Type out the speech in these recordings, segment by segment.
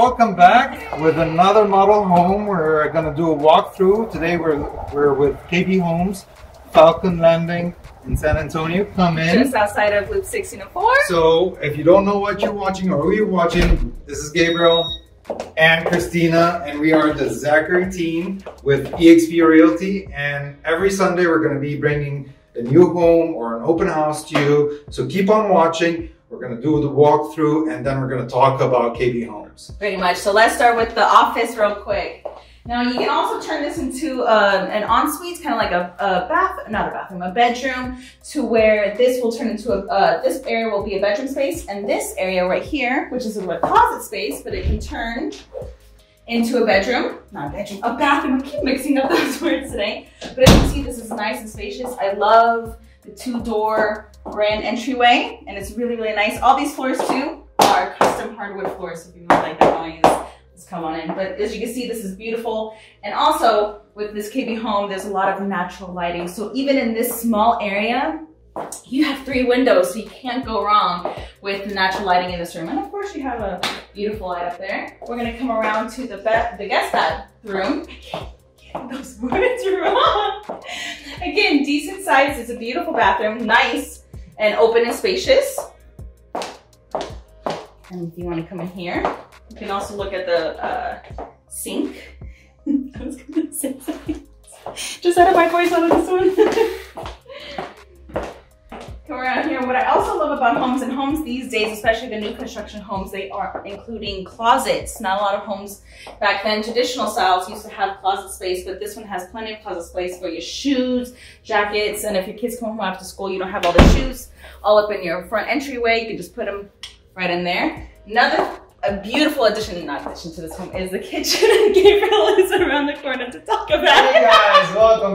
welcome back with another model home. We're gonna do a walkthrough. Today we're we're with KB Homes, Falcon Landing in San Antonio. Come in. Just outside of Loop 16 and 4. So if you don't know what you're watching or who you're watching, this is Gabriel and Kristina, and we are the Zachary team with eXp Realty. And every Sunday we're gonna be bringing a new home or an open house to you. So keep on watching. We're gonna do the walkthrough and then we're gonna talk about KB Homes. Pretty much. So let's start with the office real quick. Now you can also turn this into uh, an ensuite, kind of like a, a, bath, not a bathroom, a bedroom, to where this will turn into a, uh, this area will be a bedroom space, and this area right here, which is a closet space, but it can turn into a bedroom, not a bedroom, a bathroom. I keep mixing up those words today. But as you can see, this is nice and spacious. I love the two door grand entryway and it's really, really nice. All these floors too are custom hardwood floors. So if you want like that noise, just come on in. But as you can see, this is beautiful. And also with this KB home, there's a lot of natural lighting. So even in this small area, you have three windows, so you can't go wrong with the natural lighting in this room. And of course, you have a beautiful light up there. We're gonna come around to the, the guest bathroom. Those words wrong. Again, decent size. It's a beautiful bathroom, nice and open and spacious. And if you want to come in here, you can also look at the uh, sink. I was gonna say something. Just out of my voice on this one. Around here. What I also love about homes and homes these days, especially the new construction homes, they are including closets. Not a lot of homes back then, traditional styles used to have closet space, but this one has plenty of closet space for your shoes, jackets, and if your kids come home after school, you don't have all the shoes all up in your front entryway. You can just put them right in there. Another a beautiful addition, not addition to this home, is the kitchen, Gabriel is around the corner to talk about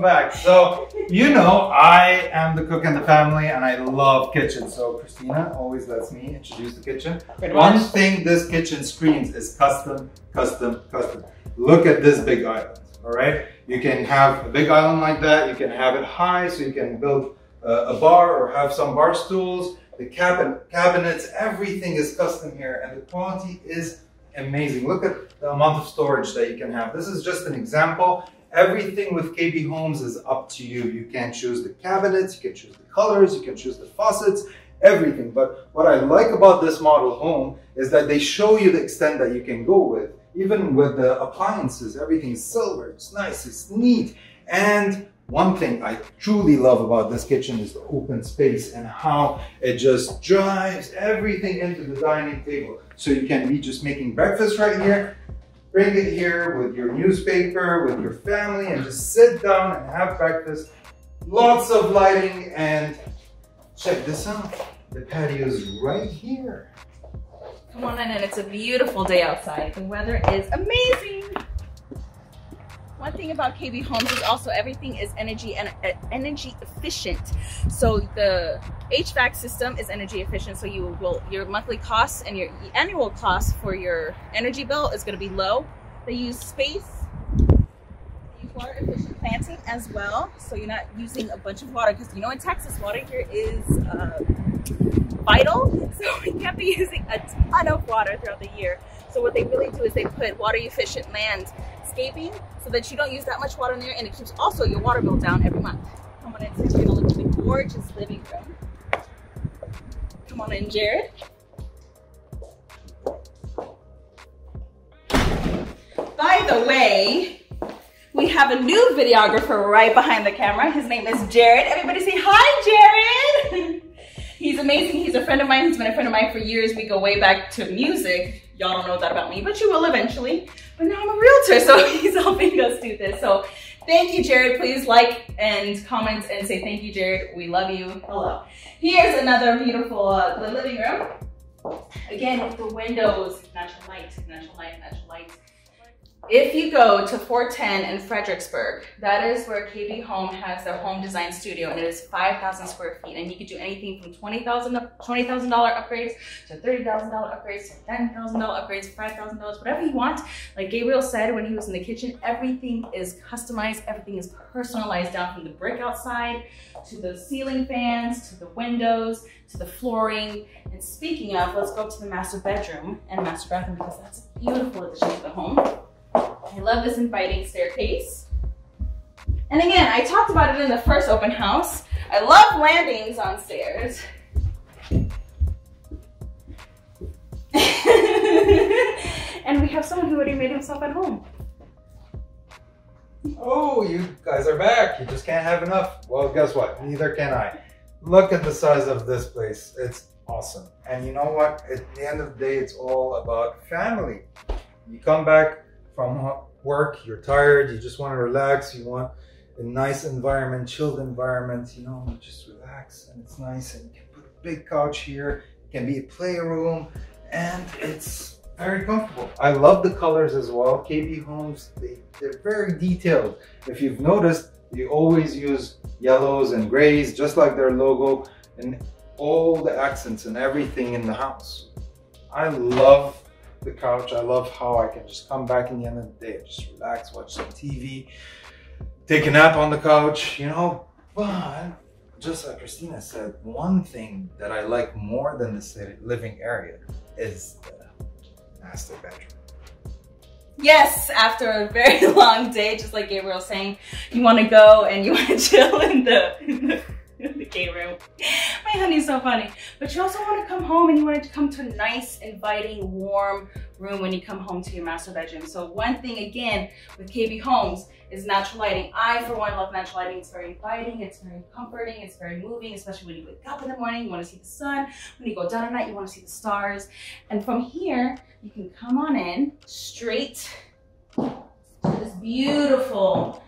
welcome back. So, you know, I am the cook in the family, and I love kitchen. So, Kristina always lets me introduce the kitchen. One much. thing this kitchen screams is custom, custom, custom. Look at this big island, all right? You can have a big island like that. You can have it high, so you can build uh, a bar or have some bar stools the cabinet, cabinets, everything is custom here and the quality is amazing. Look at the amount of storage that you can have. This is just an example. Everything with KB Homes is up to you. You can choose the cabinets, you can choose the colors, you can choose the faucets, everything. But what I like about this model home is that they show you the extent that you can go with. Even with the appliances, everything's silver, it's nice, it's neat. And one thing I truly love about this kitchen is the open space and how it just drives everything into the dining table. So you can be just making breakfast right here, bring it here with your newspaper, with your family, and just sit down and have breakfast. Lots of lighting and check this out. The patio is right here. Come on in and it's a beautiful day outside. The weather is amazing. One thing about KB Homes is also everything is energy and uh, energy efficient. So the HVAC system is energy efficient. So you will your monthly costs and your annual cost for your energy bill is going to be low. They use space, they use water efficient planting as well. So you're not using a bunch of water because you know in Texas water here is uh, vital. So we can't be using a ton of water throughout the year. So what they really do is they put water efficient so that you don't use that much water in there and it keeps also your water bill down every month. Come on in, you're gonna look at the gorgeous living room. Come on in, Jared. By the way, we have a new videographer right behind the camera. His name is Jared. Everybody say hi, Jared. He's amazing. He's a friend of mine. He's been a friend of mine for years. We go way back to music. Y'all don't know that about me, but you will eventually. But now I'm a realtor, so he's helping us do this. So thank you, Jared. Please like and comment and say thank you, Jared. We love you. Hello. Here's another beautiful uh, living room. Again, the windows, natural light, natural light, natural light. If you go to 410 in Fredericksburg, that is where KB Home has their home design studio, and it is 5,000 square feet. And you could do anything from $20,000 $20, upgrades to $30,000 upgrades to $10,000 upgrades, $5,000, whatever you want. Like Gabriel said when he was in the kitchen, everything is customized, everything is personalized down from the brick outside to the ceiling fans to the windows to the flooring. And speaking of, let's go up to the master bedroom and master bathroom because that's a beautiful addition to the home. I love this inviting staircase. And again, I talked about it in the first open house. I love landings on stairs. and we have someone who already made himself at home. Oh, you guys are back. You just can't have enough. Well, guess what? Neither can I. Look at the size of this place. It's awesome. And you know what? At the end of the day, it's all about family. You come back from work, you're tired, you just want to relax, you want a nice environment, chilled environment, you know, just relax and it's nice and you can put a big couch here, it can be a playroom and it's very comfortable. I love the colors as well. KB Homes, they, they're very detailed. If you've noticed, they always use yellows and grays, just like their logo and all the accents and everything in the house. I love the couch. I love how I can just come back in the end of the day, just relax, watch some TV, take a nap on the couch, you know. But just like Kristina said, one thing that I like more than the living area is the master bedroom. Yes, after a very long day, just like Gabriel saying, you want to go and you want to chill in the, in the the gay room. My honey's so funny. But you also want to come home and you want to come to a nice, inviting, warm room when you come home to your master bedroom. So one thing again with KB Homes is natural lighting. I, for one, love natural lighting. It's very inviting, it's very comforting, it's very moving, especially when you wake up in the morning, you want to see the sun. When you go down at night, you want to see the stars. And from here, you can come on in straight to this beautiful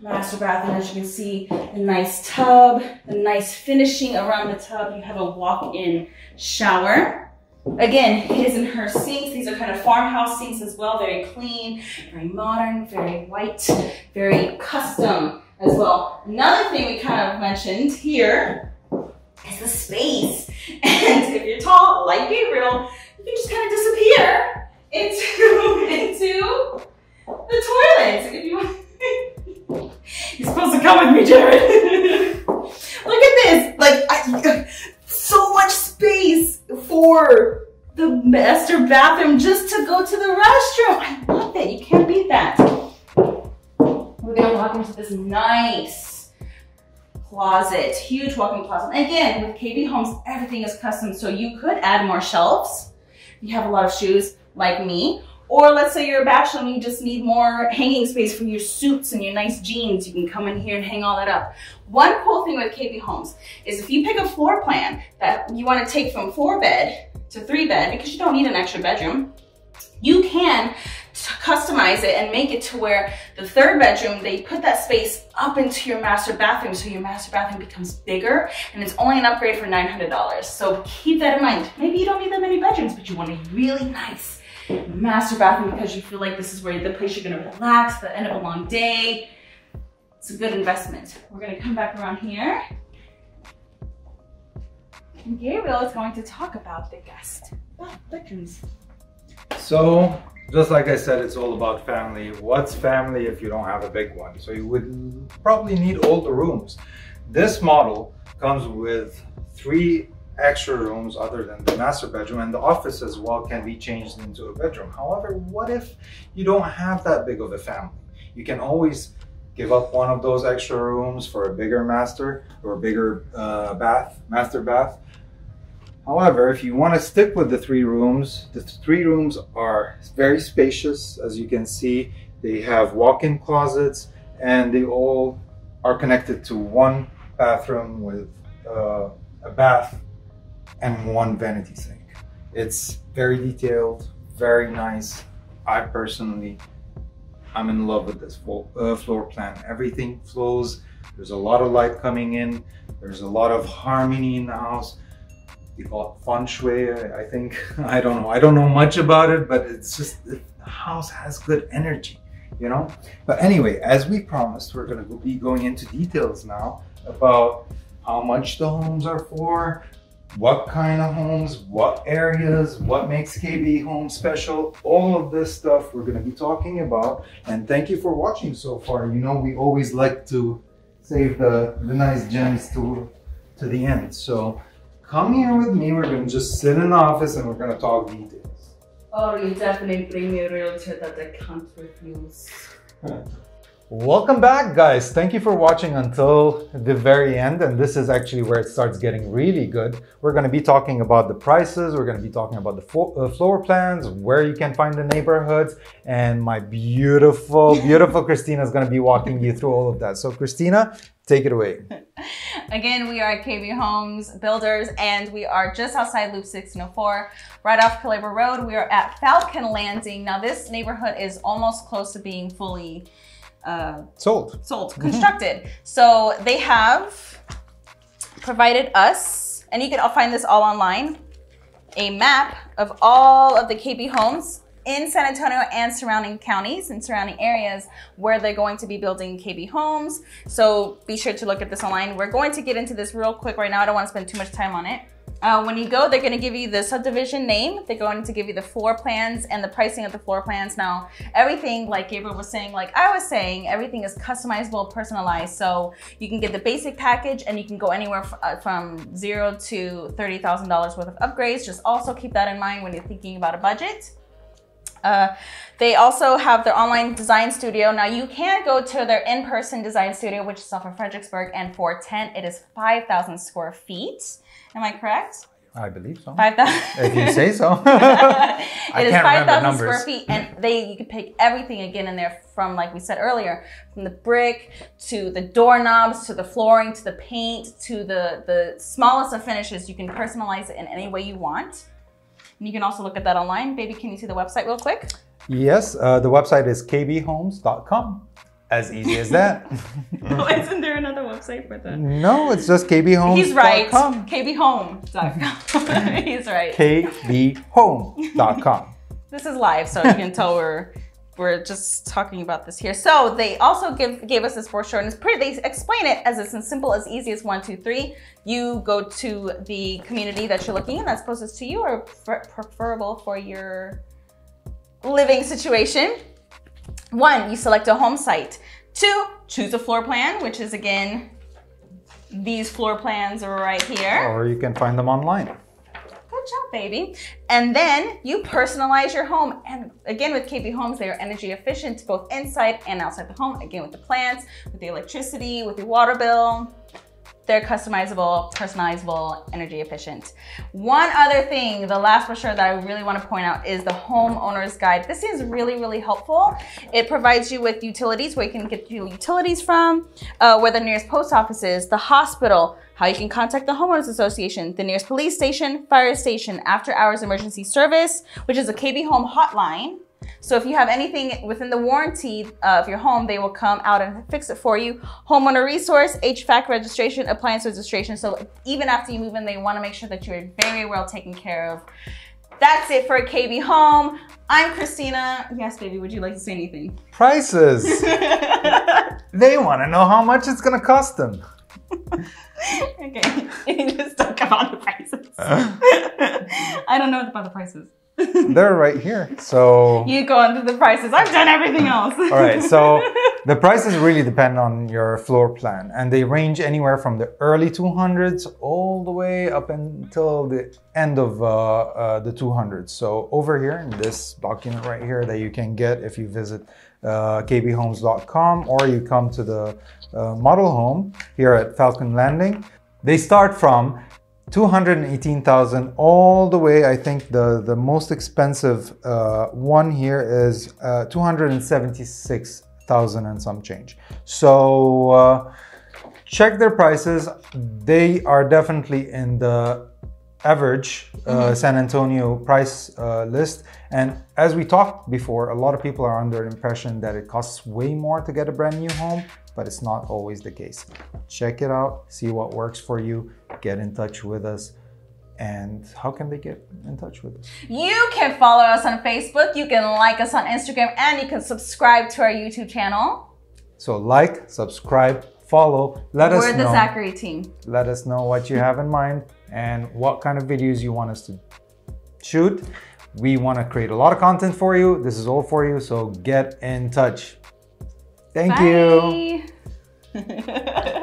master bath. And As you can see, a nice tub, a nice finishing around the tub. You have a walk-in shower. Again, his and her sinks. These are kind of farmhouse sinks as well. Very clean, very modern, very white, very custom as well. Another thing we kind of mentioned here is the space. And if you're tall, like Gabriel, you can just kind of disappear into, into the toilet if you want. You're supposed to come with me, Jared. Look at this. Like, I, so much space for the master bathroom just to go to the restroom. I love it. You can't beat that. We're gonna walk into this nice closet, huge walk-in closet. Again, with KB Homes, everything is custom. So you could add more shelves. You have a lot of shoes like me, or let's say you're a bachelor and you just need more hanging space for your suits and your nice jeans. You can come in here and hang all that up. One cool thing with KB Homes is if you pick a floor plan that you want to take from four bed to three bed, because you don't need an extra bedroom, you can customize it and make it to where the third bedroom, they put that space up into your master bathroom so your master bathroom becomes bigger and it's only an upgrade for $900. So keep that in mind. Maybe you don't need that many bedrooms, but you want a really nice master bathroom because you feel like this is where the place you're gonna relax, the end of a long day. It's a good investment. We're gonna come back around here. And Gabriel is going to talk about the guest oh, bedrooms. So, just like I said, it's all about family. What's family if you don't have a big one? So you would probably need all the rooms. This model comes with three extra rooms other than the master bedroom and the office as well can be changed into a bedroom. However, what if you don't have that big of a family? You can always give up one of those extra rooms for a bigger master or bigger uh, bath, master bath. However, if you want to stick with the three rooms, the three rooms are very spacious. As you can see, they have walk-in closets and they all are connected to one bathroom with uh, a bath and one vanity sink. It's very detailed, very nice. I personally, I'm in love with this uh, floor plan. Everything flows. There's a lot of light coming in. There's a lot of harmony in the house. You call it feng shui, I think. I don't know. I don't know much about it, but it's just the house has good energy. you know. But anyway, as we promised, we're going to be going into details now about how much the homes are for, what kind of homes, what areas, what makes KB Home special, all of this stuff we're going to be talking about. And thank you for watching so far. You know, we always like to save the, the nice gems to, to the end. So come here with me. We're going to just sit in the office and we're going to talk details. Oh, you definitely bring me a realtor that I can't refuse. Welcome back guys. Thank you for watching until the very end and this is actually where it starts getting really good. We're going to be talking about the prices, we're going to be talking about the fo uh, floor plans, where you can find the neighborhoods and my beautiful, beautiful Kristina is going to be walking you through all of that. So Kristina, take it away. Again, we are at KB Homes Builders and we are just outside Loop 1604, right off Culebra Road. We are at Falcon Landing. Now this neighborhood is almost close to being fully uh, sold. Sold, constructed. so they have provided us, and you can all find this all online, a map of all of the KB homes in San Antonio and surrounding counties and surrounding areas where they're going to be building KB homes. So be sure to look at this online. We're going to get into this real quick right now. I don't want to spend too much time on it. Uh, when you go, they're going to give you the subdivision name. They're going to give you the floor plans and the pricing of the floor plans. Now, everything, like Gabriel was saying, like I was saying, everything is customizable, personalized. So you can get the basic package and you can go anywhere uh, from zero to $30,000 worth of upgrades. Just also keep that in mind when you're thinking about a budget. Uh, they also have their online design studio. Now you can go to their in-person design studio, which is off of Fredericksburg and 410. It is 5,000 square feet. Am I correct? I believe so. 5,000. if you say so. it is 5,000 square feet and they, you can pick everything again in there from, like we said earlier, from the brick to the doorknobs, to the flooring, to the paint, to the, the smallest of finishes. You can personalize it in any way you want. And you can also look at that online. Baby, can you see the website real quick? Yes, uh, the website is kbhomes.com. As easy as that. oh, isn't there another website for that? No, it's just kbhomes.com. He's right. kbhome.com. He's right. kbhome.com. this is live, so you can tell we're we're just talking about this here. So they also give gave us this brochure, and it's pretty. They explain it as it's as simple as easy as one, two, three. You go to the community that you're looking in that's closest to you, or preferable for your living situation. One, you select a home site. Two, choose a floor plan, which is again these floor plans are right here. Or you can find them online Good job, baby. And then you personalize your home. And again, with KB Homes, they are energy efficient both inside and outside the home. Again, with the plants, with the electricity, with the water bill. They're customizable, personalizable, energy efficient. One other thing, the last brochure that I really want to point out is the homeowner's guide. This is really, really helpful. It provides you with utilities where you can get your utilities from, uh, where the nearest post office is, the hospital, how you can contact the homeowners association, the nearest police station, fire station, after hours emergency service, which is a KB home hotline. So if you have anything within the warranty uh, of your home, they will come out and fix it for you. Homeowner resource, HVAC registration, appliance registration. So even after you move in, they want to make sure that you're very well taken care of. That's it for KB Home. I'm Kristina. Yes, baby, would you like to say anything? Prices. they want to know how much it's going to cost them. okay, you just talk about the prices. I don't know about the prices. They're right here. So you go into the prices. I've done everything else. All right. So the prices really depend on your floor plan, and they range anywhere from the early 200s all the way up until the end of uh, uh, the 200s. So over here in this document right here that you can get if you visit uh, kbhomes.com or you come to the uh, model home here at Falcon Landing. They start from 218,000 all the way. I think the, the most expensive uh, one here is uh, 276,000 and some change. So uh, check their prices. They are definitely in the average uh, mm-hmm. San Antonio price uh, list. And as we talked before, a lot of people are under the impression that it costs way more to get a brand new home, but it's not always the case. Check it out, see what works for you, get in touch with us. And how can they get in touch with us? You can follow us on Facebook, you can like us on Instagram, and you can subscribe to our YouTube channel. So like, subscribe, follow. Let We're us the know. Zachary team. Let us know what you have in mind and what kind of videos you want us to shoot. We want to create a lot of content for you. This is all for you. So get in touch. Thank you. Bye.